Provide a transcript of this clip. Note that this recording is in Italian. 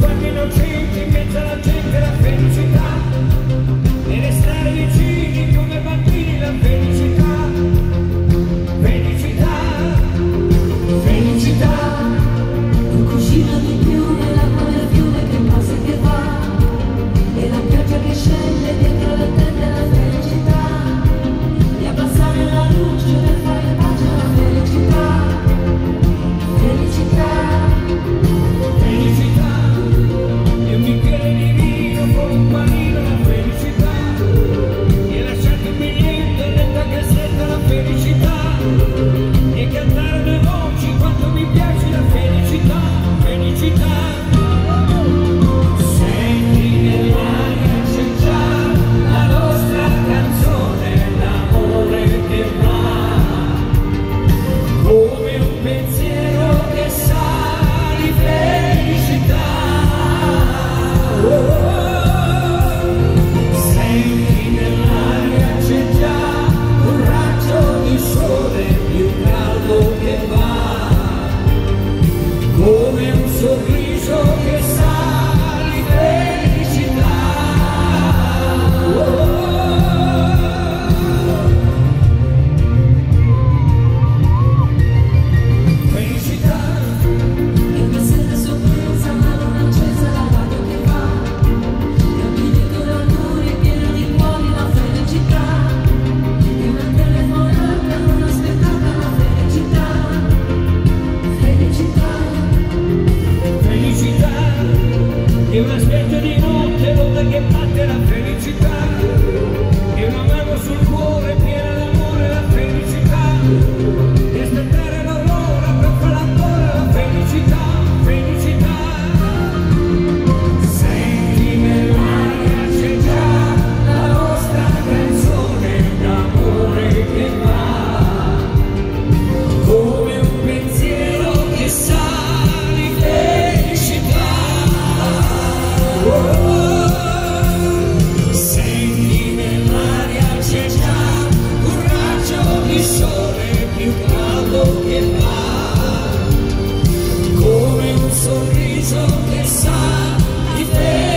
fucking no bits come un sorriso che sa di te.